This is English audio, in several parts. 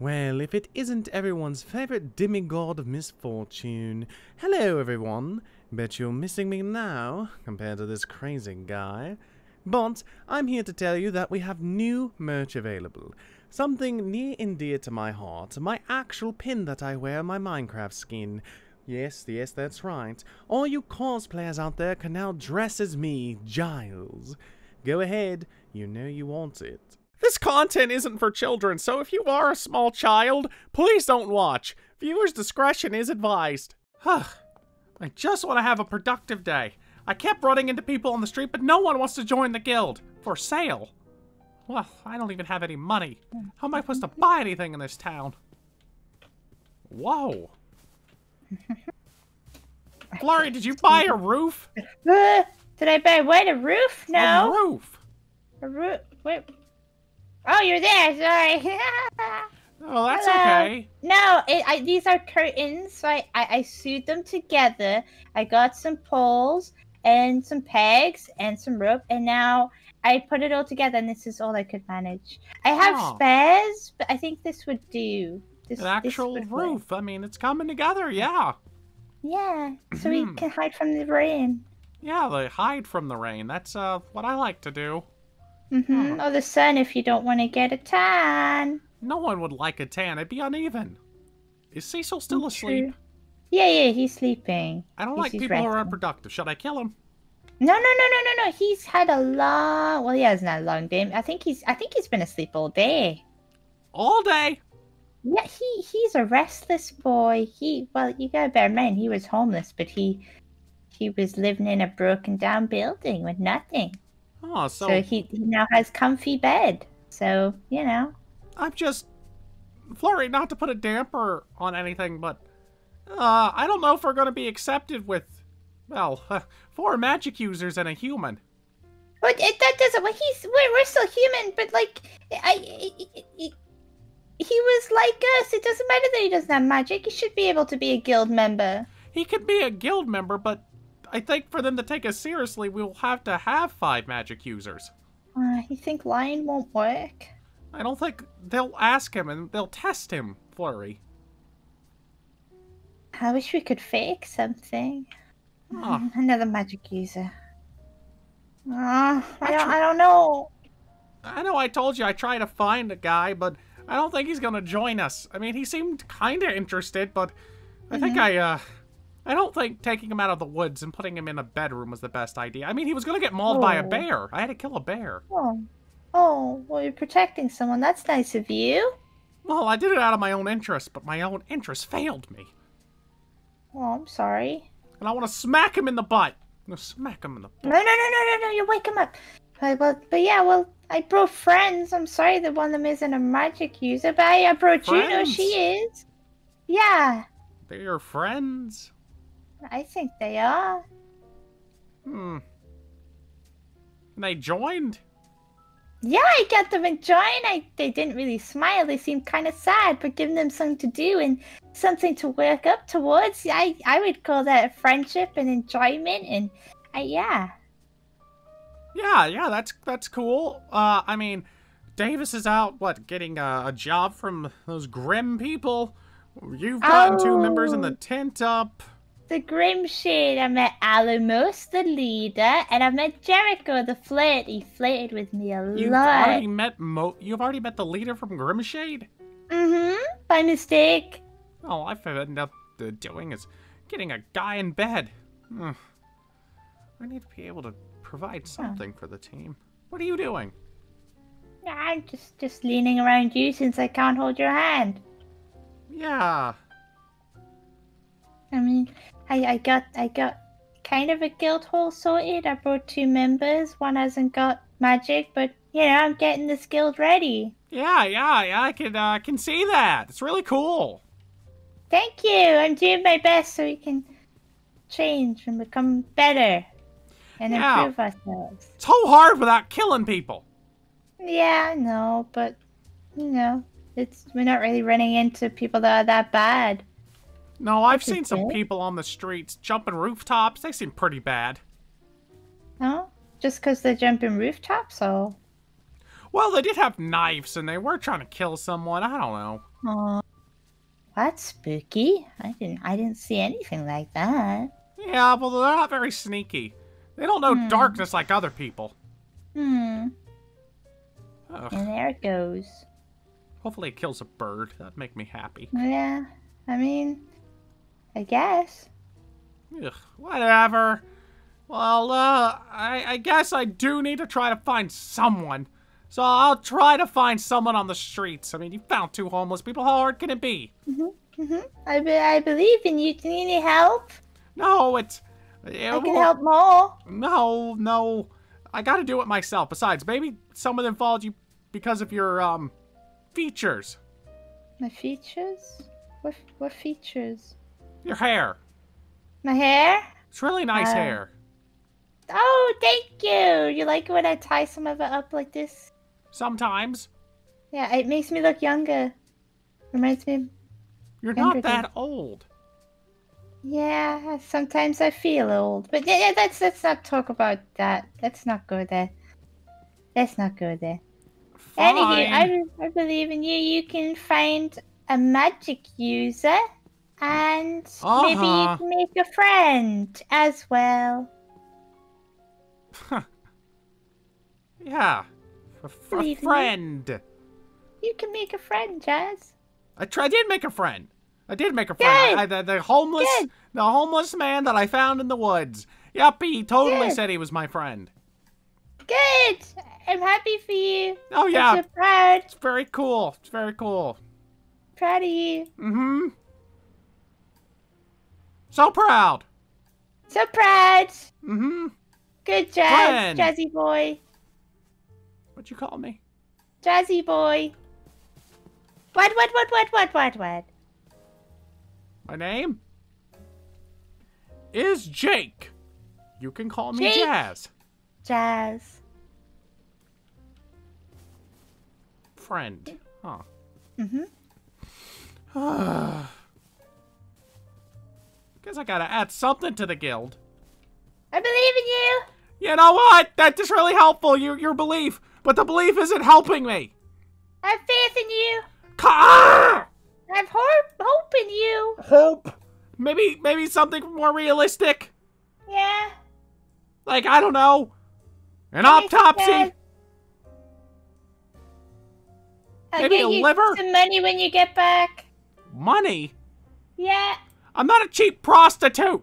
Well, if it isn't everyone's favorite demigod of misfortune. Hello, everyone. Bet you're missing me now, compared to this crazy guy. But I'm here to tell you that we have new merch available. Something near and dear to my heart. My actual pin that I wear on my Minecraft skin. Yes, yes, that's right. All you cosplayers out there can now dress as me, Jyles. Go ahead, you know you want it. This content isn't for children, so if you are a small child, please don't watch. Viewers' discretion is advised. Huh. I just want to have a productive day. I kept running into people on the street, but no one wants to join the guild. For sale. Well, I don't even have any money. How am I supposed to buy anything in this town? Whoa. Flurry, did you buy a roof? Uh, did I buy what? A roof? No. A roof. A roof. Wait. Oh, you're there. Sorry. Oh, that's Hello. okay. no, it, I, these are curtains. So I, I, I sewed them together. I got some poles and some pegs and some rope, and now I put it all together. And this is all I could manage. I have Oh. spares, but I think this would do. This, An actual would work. roof. I mean, it's coming together, yeah. Yeah, so we Mhm. can hide from the rain. Yeah, they hide from the rain. That's uh what I like to do. Mm-hmm. Or the sun if you don't want to get a tan. No one would like a tan. It'd be uneven. Is Cecil still True. asleep? Yeah, yeah, he's sleeping. I don't He's- like he's people who are unproductive. Should I kill him? No, no, no, no, no, no. He's had a long. Well, he hasn't had a long day. I think he's. I think he's been asleep all day. All day. Yeah, he he's a restless boy. He well, you gotta bear in mind he was homeless, but he he was living in a broken down building with nothing. Oh, so, So, he, he now has comfy bed. So you know. I'm just Flurry, not to put a damper on anything, but uh I don't know if we're gonna be accepted with well, four magic users and a human. But it, that doesn't. Well, he's we're, we're still human, but like I- I- he was like us. It doesn't matter that he doesn't have magic. He should be able to be a guild member. He could be a guild member, but I think for them to take us seriously, we'll have to have five magic users. Uh, you think lion won't work? I don't think they'll ask him and they'll test him, Flurry. I wish we could fake something. Oh, Mm, Another magic user. Uh, I don't. I don't know. I know I told you I tried to find a guy, but I don't think he's gonna join us. I mean, he seemed kinda interested, but I think I, uh, I don't think taking him out of the woods and putting him in a bedroom was the best idea. I mean, he was gonna get mauled by a Oh. bear. I had to kill a bear. Oh, oh. Well, you're protecting someone. That's nice of you. Well, I did it out of my own interest, but my own interest failed me. Oh, I'm sorry. And I want to smack him in the butt. I'm gonna smack him in the No, butt. no, no, no, no, no. You wake him up. But, well, but yeah, well, I brought friends. I'm sorry that one of them isn't a magic user, but I, I brought Juno. She is. Yeah, They're your friends. I think they are. Hmm. And they joined. Yeah, I got them enjoying. I they didn't really smile. They seemed kind of sad, but giving them something to do and something to work up towards. I I would call that friendship and enjoyment. And I, yeah, Yeah, yeah, that's that's cool. Uh, I mean, Davis is out, what, getting a, a job from those grim people. You've gotten two members in the Oh. tent up. The Grim Shade. I met Alamos, the leader, and I met Jericho, the flirt. He flirted with me a You've lot. already met Mo. You've already met the leader from Grimshade. Mm-hmm. By mistake. All I've ended up doing is getting a guy in bed. Hmm. I need to be able to provide something for the team. What are you doing? I'm just just leaning around you since I can't hold your hand. Yeah. I mean, I, I got I got kind of a guild hall sorted. I brought two members. One hasn't got magic, but you know I'm getting this guild ready. Yeah, yeah, yeah. I can, uh, can see that. It's really cool. Thank you. I'm doing my best so we can change and become better and Yeah. improve ourselves. It's so hard without killing people. Yeah, I know, but you know, it's we're not really running into people that are that bad. No, I've seen some okay. people on the streets jumping rooftops. They seem pretty bad. No, just because they're jumping rooftops, or Well, they did have knives and they were trying to kill someone. I don't know. Oh, that's spooky. I didn't. I didn't see anything like that. Yeah, well, they're not very sneaky. They don't know Hmm. darkness like other people. Hmm. Ugh. And there it goes. Hopefully it kills a bird. That'd make me happy. Yeah. I mean, I guess. Ugh, whatever. Well, uh, I, I guess I do need to try to find someone. So I'll try to find someone on the streets. I mean, you found two homeless people. How hard can it be? hmm mhm. I, be- I believe in you. Do you need any help? No, it's... I can help more. No, no. I gotta do it myself. Besides, maybe some of them followed you because of your, um, features. My features? What what features? Your hair. My hair? It's really nice Uh, hair. Oh, thank you. You like when I tie some of it up like this? Sometimes. Yeah, it makes me look younger. Reminds me. You're not that old. Yeah, sometimes I feel old, but yeah, yeah, let's let's not talk about that. Let's not go there. Let's not go there. Anywho, I, I believe in you. You can find a magic user, and maybe you Uh-huh. can make a friend as well. Yeah. A, f- a Believe in you. friend. You can make a friend, Jazz. I tried. I did make a friend. I did make a friend. I, the, the homeless, Good. the homeless man that I found in the woods. Yep, he totally Good. said he was my friend. Good. I'm happy for you. Oh I'm yeah, so proud. it's very cool. It's very cool. Proud of you. Mm-hmm. So proud. So proud. Mm-hmm. Good jazz, jazzy boy. What'd you call me? Jazzy boy. What, what, what, what, what, what, what? My name is Jake. You can call me Jake? Jazz. Jazz. Friend. Huh. Mm-hmm. Guess I gotta add something to the guild. I believe in you. You know what? That is really helpful, your, your belief. But the belief isn't helping me. I have faith in you. Ka- ah! I have hope, hope in you. Hope. Maybe, maybe something more realistic. Yeah. Like, I don't know. An That makes autopsy. I'll Maybe get a you liver? some money when you get back. Money. Yeah. I'm not a cheap prostitute.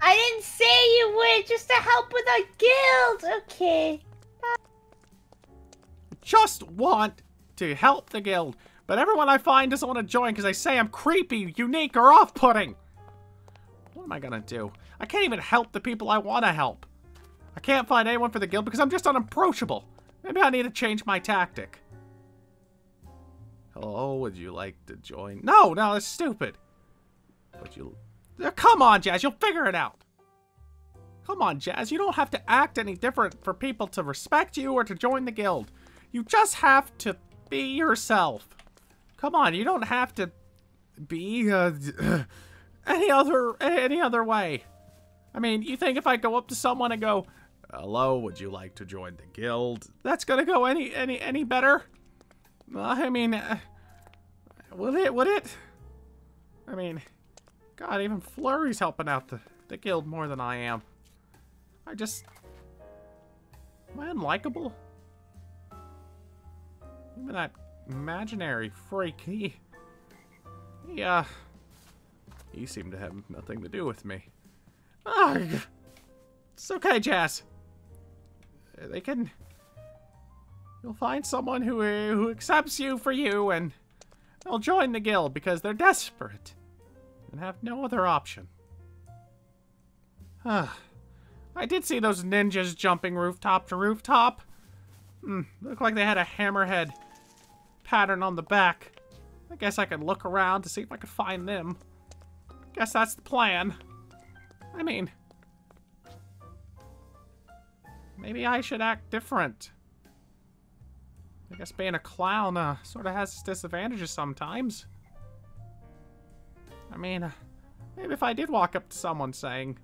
I didn't say you would, just to help with our guild. Okay. Just want to help the guild. But everyone I find doesn't want to join because they say I'm creepy, unique, or off-putting. What am I gonna do? I can't even help the people I want to help. I can't find anyone for the guild because I'm just unapproachable. Maybe I need to change my tactic. Hello, would you like to join? No, no, that's stupid. Would you... Uh, Come on, Jazz, you'll figure it out. Come on, Jazz, you don't have to act any different for people to respect you or to join the guild. You just have to be yourself. Come on, you don't have to be uh, any other any other way. I mean, you think if I go up to someone and go, "Hello, would you like to join the guild?" That's gonna go any any any better? I mean, uh, it? Would it? I mean, God, even Flurry's helping out the the guild more than I am. I just am I unlikable? Even that imaginary freak, he, he, uh, he seemed to have nothing to do with me. Ah, it's okay, Jazz. They can, you'll find someone who, who accepts you for you and they'll join the guild because they're desperate and have no other option. Ah, I did see those ninjas jumping rooftop to rooftop. Hmm, looked like they had a hammerhead pattern on the back. I guess I could look around to see if I could find them. Guess that's the plan. I mean, maybe I should act different. I guess being a clown uh, sort of has its disadvantages sometimes. I mean, uh, maybe if I did walk up to someone saying,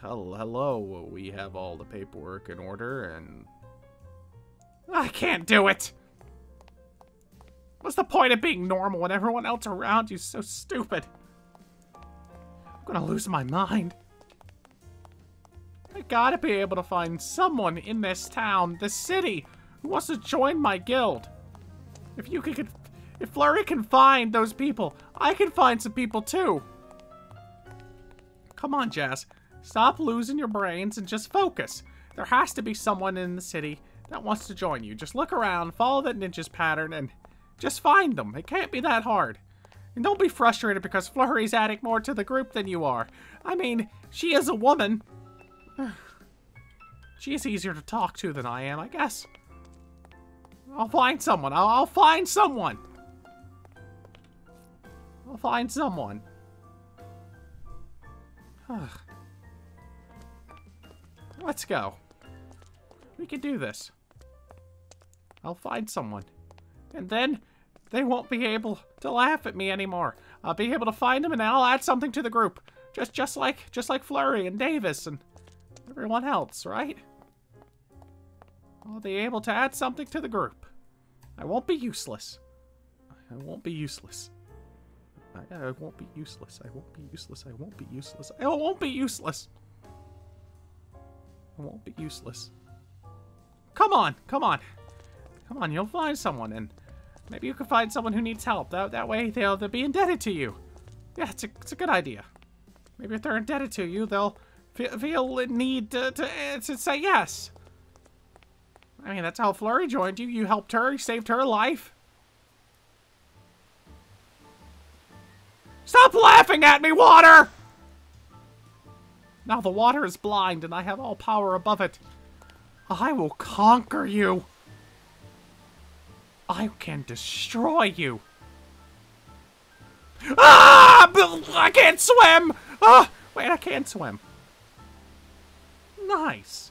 Hello, we have all the paperwork in order and I can't do it. What's the point of being normal when everyone else around you is so stupid? I'm gonna lose my mind. I gotta be able to find someone in this town, this city, who wants to join my guild. If you could, if Flurry can find those people, I can find some people too. Come on, Jazz. Stop losing your brains and just focus. There has to be someone in the city that wants to join you. Just look around, follow that ninja's pattern, and just find them. It can't be that hard. And don't be frustrated because Flurry's adding more to the group than you are. I mean, she is a woman. she is easier to talk to than I am, I guess. I'll find someone. I'll, I'll find someone. I'll find someone. Let's go. We can do this. I'll find someone. And then they won't be able to laugh at me anymore. I'll be able to find them and I'll add something to the group. Just just like just like Flurry and Davis and everyone else, right? I'll be able to add something to the group. I won't be useless. I won't be useless. I, I won't be useless. I won't be useless. I won't be useless. I won't be useless. I won't be useless. Come on, come on. Come on, you'll find someone and maybe you can find someone who needs help. That, that way they'll, they'll be indebted to you. Yeah, it's a, it's a good idea. Maybe if they're indebted to you, they'll feel, feel need to, to, eh, to say yes. I mean, that's how Flurry joined you. You helped her, you saved her life. Stop laughing at me, water! Now the water is blind and I have all power above it. I will conquer you. I can destroy you. Ah! I can't swim! Ah! Wait, I can't swim. Nice.